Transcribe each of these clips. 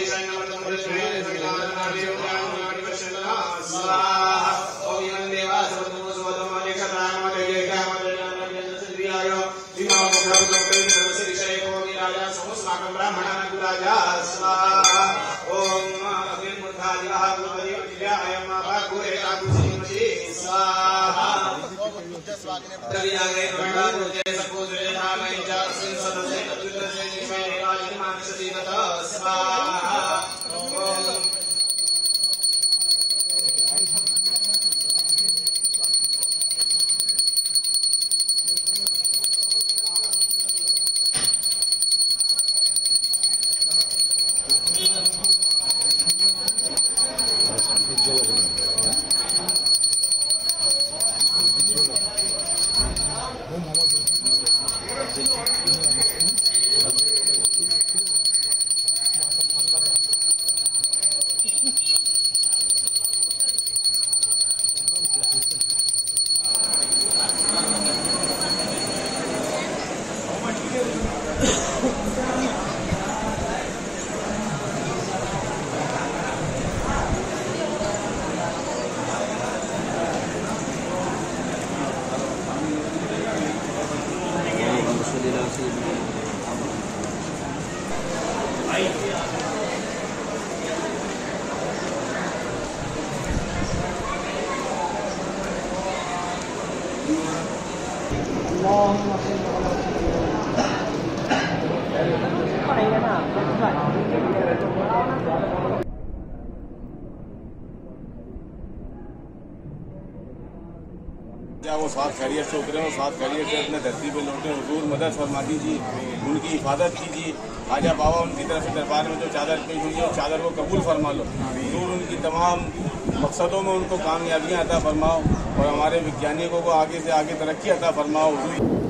Praise प्रवियागे प्रवियागो जय सपूत्र धामय जासि सदसे कपिल से जिमे वाली मानसती नतः स्वाहा खैरियत से उतरे और साथ खैरियत से अपने धरती पे लौटे हजूर मदद फरमा दीजिए उनकी हिफाजत कीजिए आजा बाबा उनकी तरफ़ से दरबार में जो चादर पेश हुई है, उस चादर को कबूल फरमा लो। हजूर उनकी तमाम मकसदों में उनको कामयाबियाँ अदा फरमाओ और हमारे वैज्ञानिकों को आगे से आगे तरक्की अदा फरमाओ। हुजूर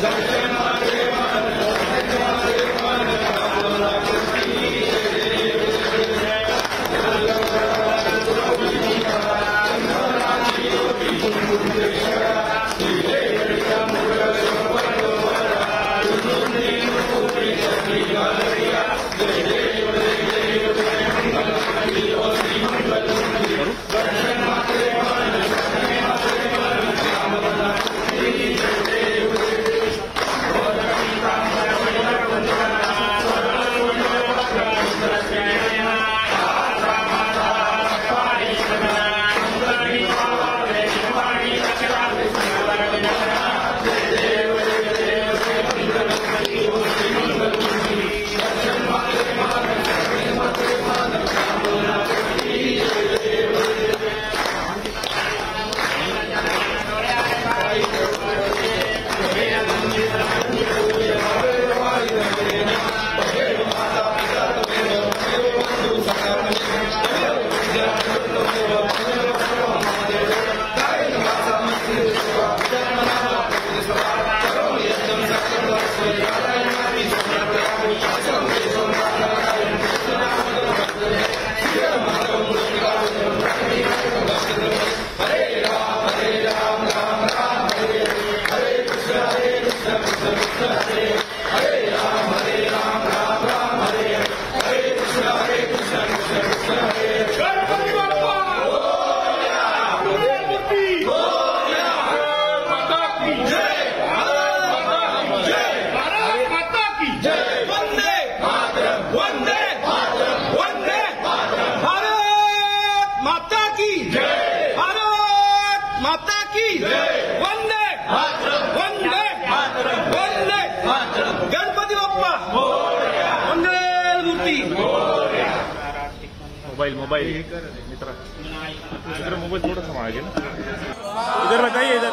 Jai Jai मोबाइल मित्र इधर मोबाइल थोड़ा सा आगे ना। इधर बताइए इधर।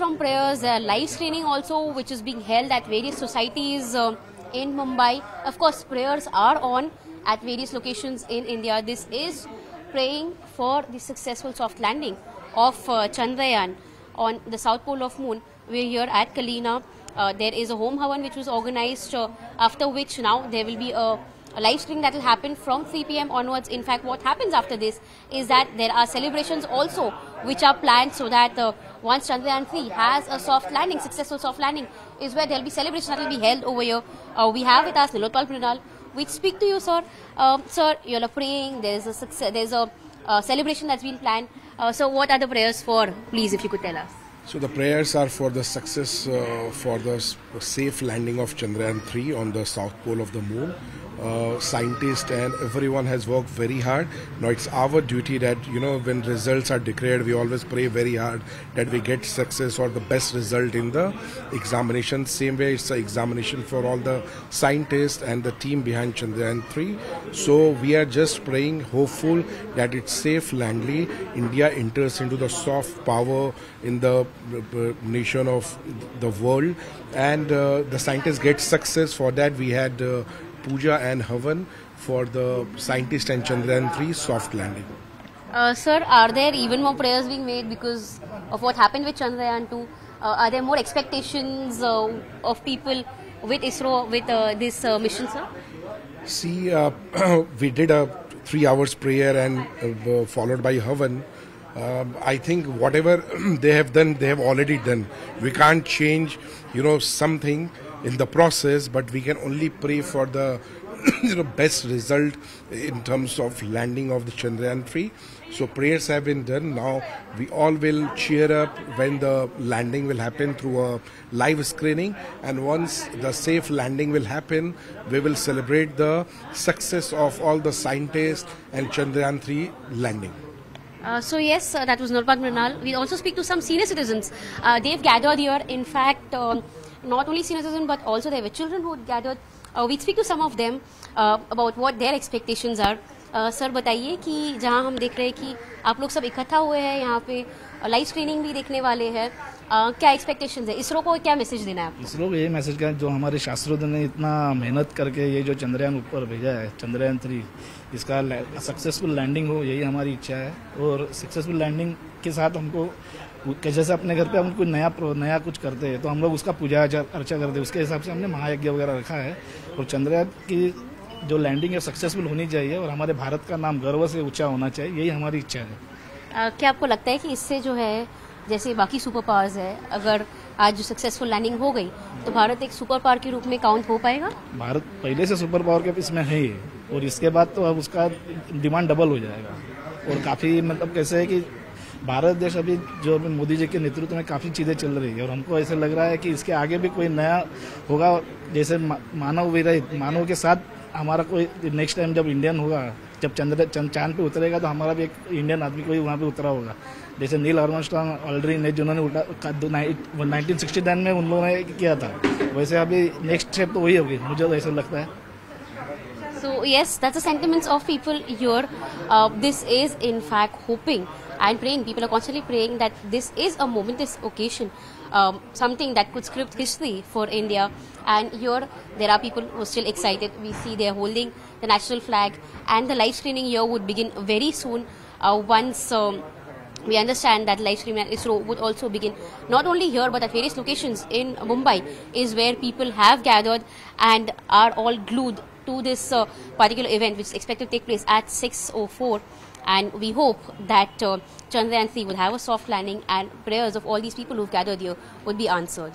from prayers, uh, live screening also, which is being held at various societies uh, in Mumbai. Of course, prayers are on at various locations in India. This is praying for the successful soft landing of uh, Chandrayaan on the south pole of moon. We're here at Kalina. Uh, there is a home havan which was organized, uh, after which now there will be a a live stream that will happen from 3 p.m. onwards. In fact, what happens after this is that there are celebrations also which are planned so that uh, once Chandrayaan 3 has a soft landing, successful soft landing, is where there will be celebration that will be held over here. Uh, we have with us Nilotpal Mrinal. We speak to you, sir. Um, sir, you are praying. There is a success, there is a uh, celebration that's been planned. Uh, so, what are the prayers for? Please, if you could tell us. So the prayers are for the success uh, for the safe landing of Chandrayaan 3 on the south pole of the moon. Scientists and everyone has worked very hard. Now it's our duty that you know when results are declared, we always pray very hard that we get success or the best result in the examination. Same way, it's an examination for all the scientists and the team behind Chandrayaan 3. So we are just praying, hopeful that it's safe landly. India enters into the soft power in the uh, nation of the world, and uh, the scientists get success. For that, we had uh, puja and havan for the scientist and Chandrayaan 3 soft landing. Uh, sir, are there even more prayers being made because of what happened with Chandrayaan 2? Uh, are there more expectations uh, of people with ISRO with uh, this uh, mission, sir? See, uh, we did a three hours prayer and uh, followed by Havan. Um, I think whatever they have done, they have already done. We can't change, you know, something in the process, but we can only pray for the you know best result in terms of landing of the Chandrayaan 3. So prayers have been done. Now we all will cheer up when the landing will happen through a live screening, and once the safe landing will happen, we will celebrate the success of all the scientists and Chandrayaan 3 landing. Uh, so yes, uh, that was Nurpal Mrinal. We also speak to some senior citizens. Uh, they've gathered here. In fact, um, not only senior citizens but also there were children who gathered. Uh, we speak to some of them uh, about what their expectations are. Sir बताइए कि जहाँ हम देख रहे हैं कि आप लोग सब इकट्ठा हुए हैं यहाँ पे लाइव स्क्रीनिंग भी देखने वाले हैं अ, क्या एक्सपेक्टेशंस है इसरो को क्या मैसेज देना है? इसरो को यही मैसेज का जो हमारे शास्त्रों ने इतना मेहनत करके ये जो चंद्रयान ऊपर भेजा है चंद्रयान थ्री इसका सक्सेसफुल लैंडिंग हो यही हमारी इच्छा है और सक्सेसफुल लैंडिंग के साथ हमको जैसे अपने घर पे हम कुछ नया नया कुछ करते हैं तो हम लोग उसका पूजा अर्चा करते हैं। उसके हिसाब से हमने महायज्ञ वगैरह रखा है। और चंद्रयान की जो लैंडिंग है सक्सेसफुल होनी चाहिए और हमारे भारत का नाम गर्व से ऊँचा होना चाहिए यही हमारी इच्छा है। अ, क्या आपको लगता है कि इससे जो है जैसे बाकी सुपर पावर्स है अगर आज जो सक्सेसफुल लैंडिंग हो गई तो भारत एक सुपर पावर के रूप में काउंट हो पाएगा? भारत पहले से सुपर पावर के इसमें है ही और इसके बाद तो अब उसका डिमांड डबल हो जाएगा। और काफ़ी मतलब कैसे है कि भारत देश अभी जो अभी मोदी जी के नेतृत्व में काफ़ी चीज़ें चल रही है और हमको ऐसे लग रहा है कि इसके आगे भी कोई नया होगा। जैसे मानव विरहित मानव के साथ हमारा कोई नेक्स्ट टाइम जब इंडियन होगा जब चंद्र चंद चाँद पे उतरेगा तो हमारा भी एक इंडियन आदमी कोई वहाँ पे उतरा होगा। जैसे नील आर्मस्ट्रॉन्ग ऑलरेडी ने जिन्होंने उठा नाइनटीन सिक्सटी नाइन में उन लोगों ने किया था। वैसे अभी नेक्स्ट स्टेप तो वही होगी मुझे तो ऐसा लगता है। So yes, that's the people here. Uh, this is in fact hoping and praying. People are constantly praying that this is a momentous occasion, um, something that could script history for India. And here there are people who are still excited. We see they are holding the national flag, and the live screening here would begin very soon. Uh, once. Um, we understand that live streaming at ISRO would also begin not only here but at various locations in Mumbai is where people have gathered and are all glued to this uh, particular event which is expected to take place at 6.04 and we hope that uh, Chandrayaan 3 will have a soft landing and prayers of all these people who've gathered here would be answered.